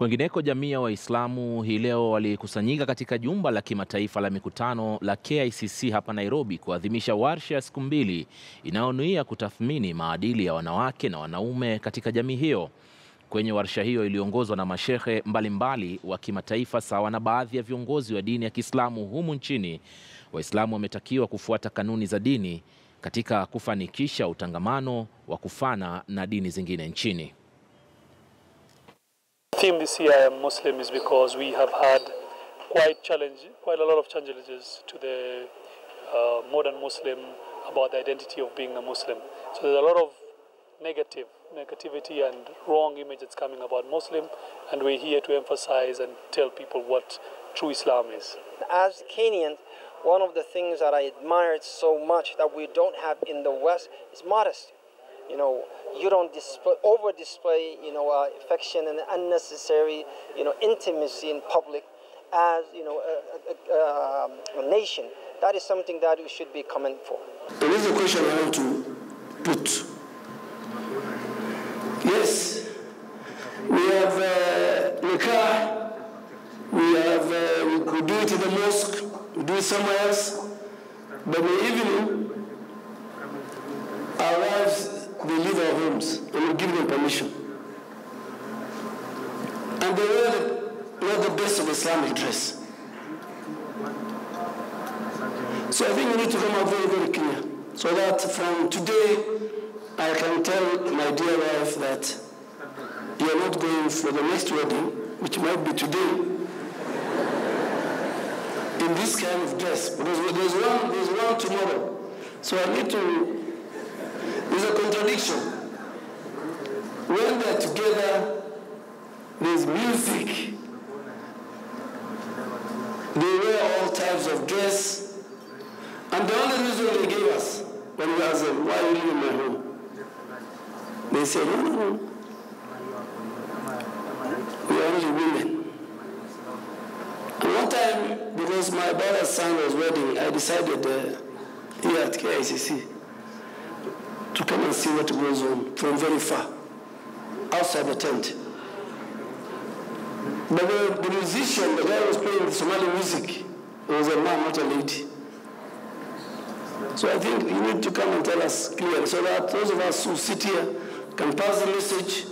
Kwengineko, jamii ya Waislamu hii leo walikusanyika katika jumba la kimataifa la mikutano la KICC hapa Nairobi kuadhimisha warsha ya siku mbili inayonuia kutathmini maadili ya wanawake na wanaume katika jamii hiyo. Kwenye warsha hiyo iliongozwa na mashehe mbalimbali wa kimataifa sawa na baadhi ya viongozi wa dini ya Kiislamu humu nchini, Waislamu wametakiwa kufuata kanuni za dini katika kufanikisha utangamano wa kufana na dini zingine nchini. Theme this year I am Muslim is because we have had quite challenge, quite a lot of challenges to the uh, modern Muslim about the identity of being a Muslim. So there's a lot of negative, negativity and wrong image that's coming about Muslim, and we're here to emphasize and tell people what true Islam is. As Kenyans, one of the things that I admired so much that we don't have in the West is modesty. You know, you don't display, over display, you know, uh, affection and unnecessary, you know, intimacy in public as, you know, a, a, a, a nation. That is something that we should be commended for. There is a question I want to put. Yes, we have uh, nikah, we have, uh, we could do it in the mosque, we do it somewhere else, but in the evening, our wives, they leave our homes and we give them permission. And they wear the, the best of Islamic dress. So I think we need to come out very, very clear. So that from today, I can tell my dear wife that you're not going for the next wedding, which might be today, in this kind of dress. Because there's one, there's one tomorrow. So I need to, there's a contradiction. When they're together, there's music. They wear all types of dress. And the only reason they gave us when we asked them, why are you leaving my home? They said, no, no, no. We are only women. And one time, because my brother's son was wedding, I decided uh, here at KICC to come and see what goes on from very far, outside the tent. But the, the musician, the guy who was playing the Somali music, was a man, not a lady. So I think you need to come and tell us clearly so that those of us who sit here can pass the message